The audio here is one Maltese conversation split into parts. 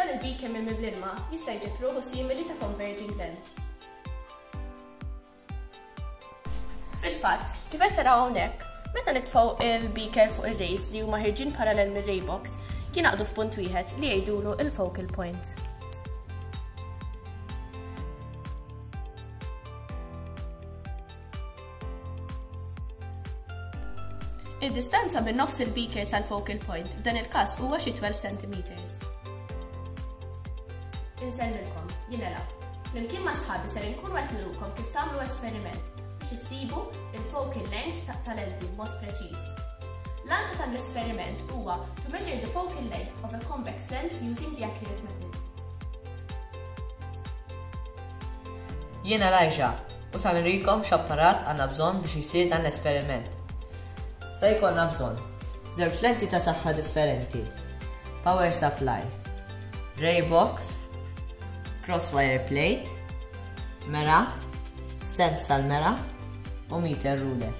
Dan il-bik kemm hemm bl-ilma jista' jġib ruħu simili ta' converging lens. Fil-fatt, kif qed taraw hawnhekk, meta nitfgħu il-beaker fuq ir-rays li huma ħirġin parallel mir-ray box, jingħaqdu f'punt wieħed li jgħidulu il-focal point. Id-distanza minn nofs il-beaker sal-focal point f'dan il-każ huwa xi 12 cm. Insellilkom, jinela. Flimkien ma' sħabi ser inkunu qed nirukom kif tagħmlu esperiment biex issibu il-focal length tal-lenti b'mod preċiż. L-għanta tal-esperiment huwa to measure the focal length of a convex lens using the accurate method. Jiena Lajxa, U sa nurikom x'apparat għandna bżonn biex isir dan l-esperiment. Se jkollna bżonn żewġ lenti ta' saħħa differenti, power supply, ray box, crosswire plate, mera, stands tal-mera u meter ruler.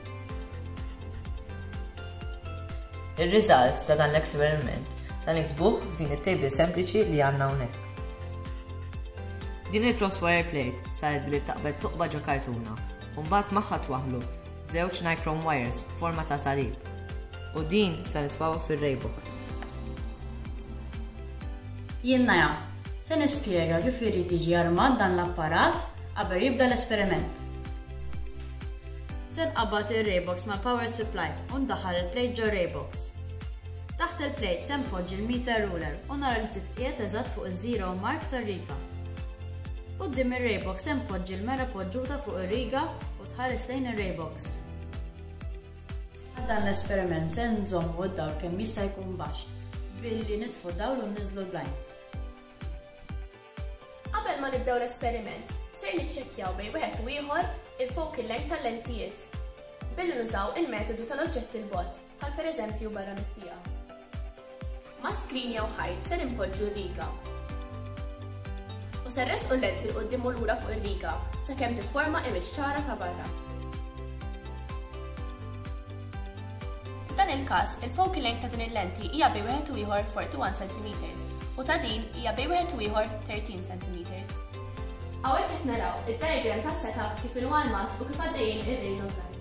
Ir-riżults ta' dan l-eksperiment ta' niktbuh f'din it-table sempliċi li għandna hawnhekk. Din il-crosswire plate saret billi taqbed toqba ġo kartuna u mbagħad magħha twaħħlu żewġ nichrome wires forma ta' salib u din se nitfgħuha fir-raybox. Jien Naja, se nispjega kif irid jiġi armat dan l-apparat qabel jibda l-esperiment. Se nqabbad ir-raybox mal-power supply u ndaħħal il-plate ġo raybox. Taħt il-plate se npoġġi l-meter ruler u nara li titqiegħed eżatt fuq iż-zero mark tar-riga. Quddiem ir-raybox se npoġġi l-mera poġġuta fuq ir-riga u tħares lejn ir-raybox. Għal dan l-esperiment se nżommu d-dawl kemm jista' jkun baxx billi nitfu dawl u nniżlu l-blinds. Qabel ma nibdew l-esperiment, ser niċċekkjaw bejn wieħed u ieħor il-focal length tal-lentijiet billi nużaw il-metodu tal-oġġetti l-bot. bħal pereżempju barra mit-tieqa. Ma' skrin jew ħajt ser inpoġġu r-riga. U ser resqu l-lenti l qudiem u lura fuq ir-riga sakemm tifforma image ċara ta' barra. F'dan il-każ, il-focal length ta' din il-lenti hija bej wieħed u ieħor 41 cm u ta' din hija bej wieħed u ieħor 13 cm. Hawnhekk qed naraw id-diagram tas-setup kif inhu armat u kif għaddejjin ir-rays of light.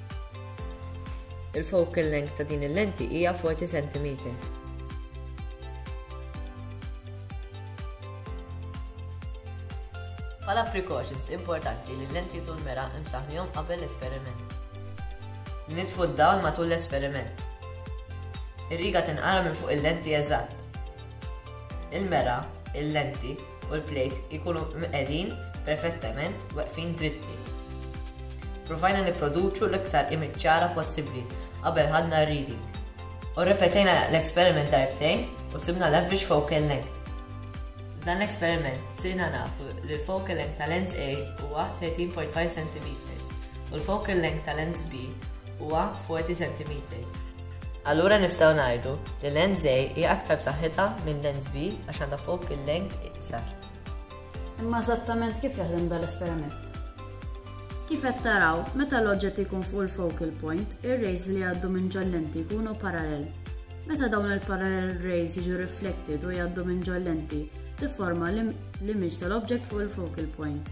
Il-focal length ta' din il-lenti hija 40 cm. Bħala precautions importanti li l-lenti u l-mera imsaħnihom qabel l-esperiment. Li nitfu d-dawl matul l-esperiment. Ir-riga tinqara minn fuq il-lenti eżatt. Il-mera, il-lenti, u l-plejt ikunu mqegħdin perfettament weqfin dritti. Provajna nipproduċu l-iktar image ċara possibbli qabel ħadna r-reading. U ripetejna l-esperiment darbtejn u sibna l-average focal length. F'dan l-esperiment sirna nafu li l-focal length ta' lens A huwa 13.5 cm u l-focal length ta' lens B huwa 40 cm. Allura nistgħu ngħidu li lens A hija aktar b'saħħitha minn lens B għax għandha focal length iqsar. Imma eżattament kif jaħdem dan l-esperiment? Kif qed taraw, meta l-oġġett ikun fuq il-focal point, ir-rays li jgħaddu minn ġollenti jkunu parallel. Meta dawn il-parallel rays jiġu reflected u jgħaddu minn ġollenti, tifforma l L-image tal-object fuq il-focal point.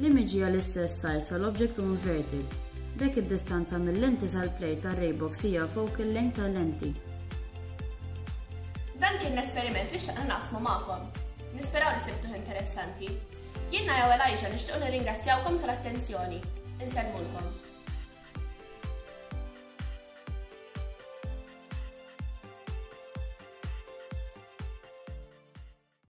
L-image hija l-istess size tal-object u inverted. B'hekk id-distanza mill-lenti sal-plate tar-ray box hija focal length tal-lenti. Dan kien l-esperiment li xtaqna naqsmu magħkom. Nisperaw li sibtuh interessanti. Jiena jew Elijah nixtiequ nirringrazzjawkom tal-attenzjoni. Insellmulkom.